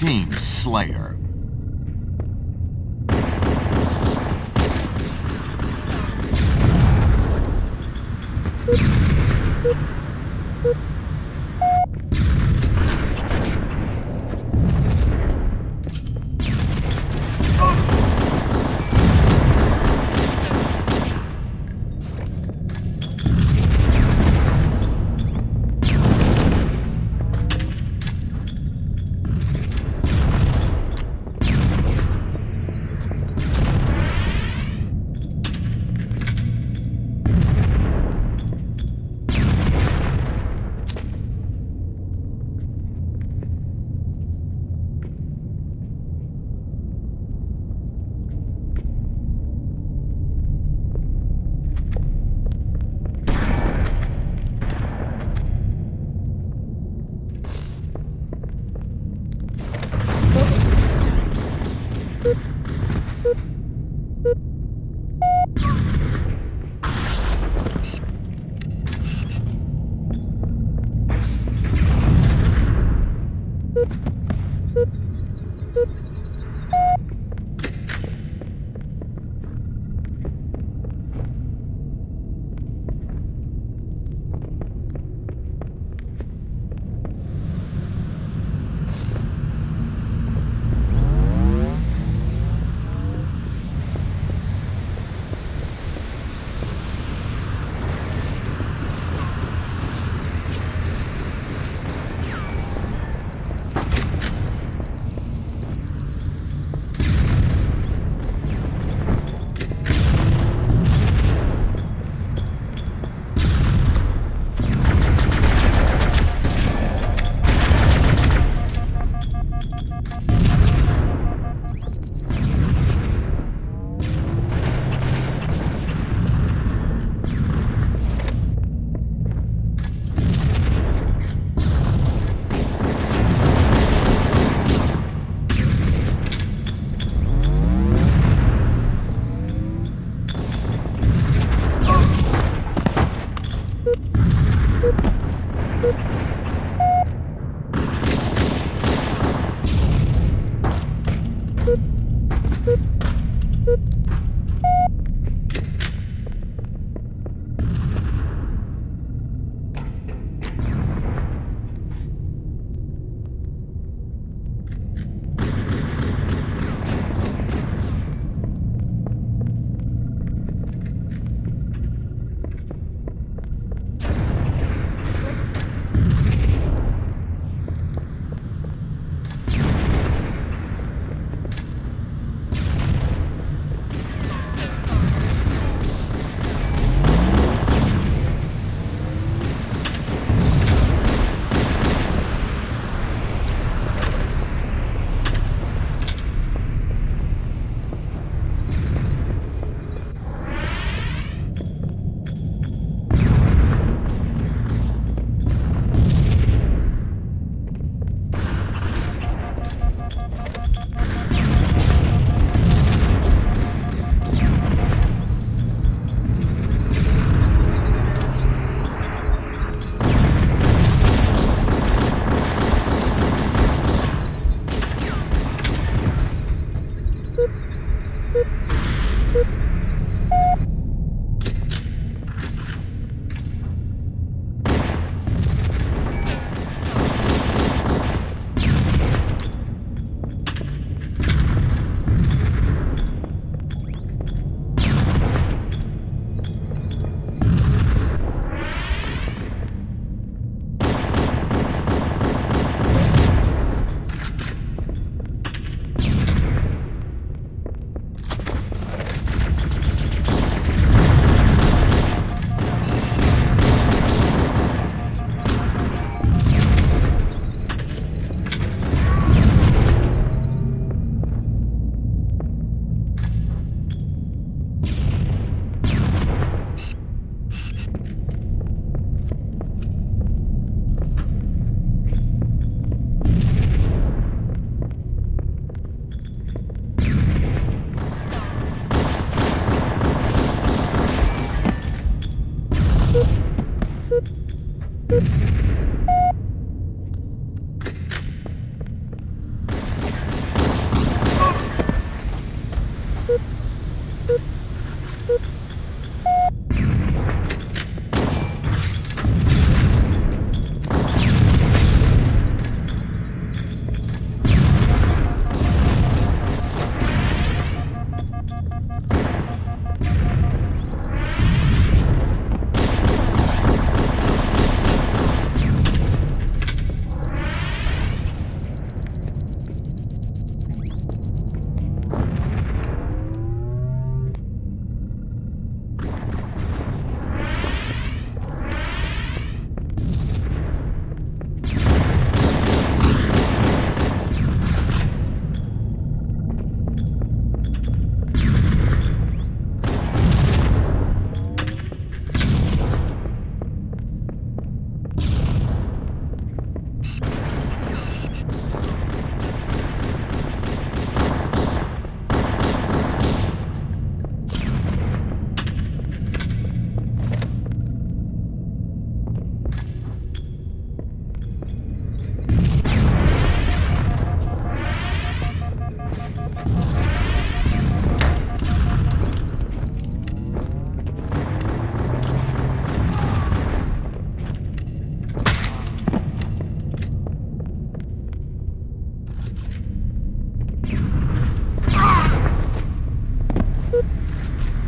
Team Slayer.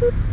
Boop.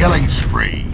killing spree.